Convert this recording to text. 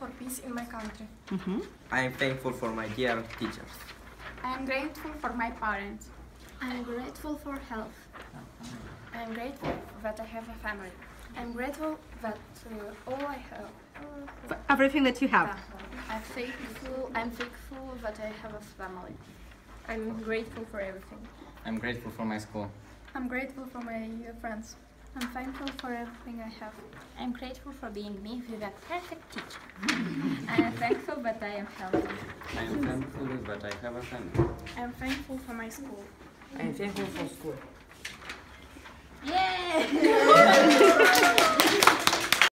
for peace in my country. I am thankful for my dear teachers. I am grateful for my parents. I am grateful for health. I am grateful that I have a family. I'm grateful that uh, all I have. For everything that you have. I'm thankful. I'm thankful that I have a family. I'm grateful for everything. I'm grateful for my school. I'm grateful for my uh, friends. I'm thankful for everything I have. I'm grateful for being me with a perfect teacher. I am thankful that I am healthy. I am thankful that I have a family. I'm thankful for my school. I am thankful for school.